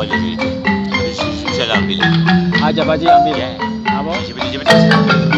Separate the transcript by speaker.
Speaker 1: kepala saya tu. Jadi saya dah lah ambil.
Speaker 2: Ah, Ajar baji ambil.
Speaker 1: Ya.
Speaker 2: Apa?
Speaker 1: Cepat cepat cepat.